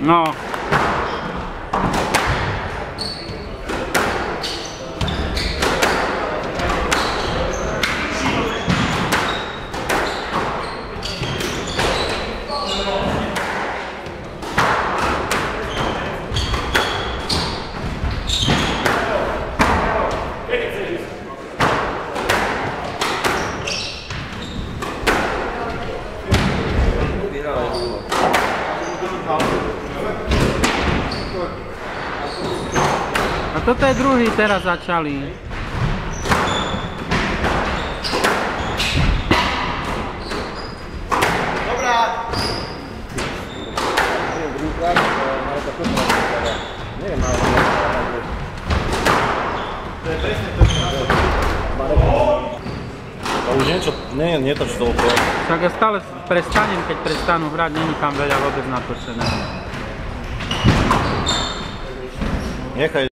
No. Thank you. A toto je druhý, teraz začali. Neviem, ale... To už niečo, nie, nie to toľko. Tak ja stále prestanem, keď prestanú hrať, není tam veľa vôbec natočené. Nechaj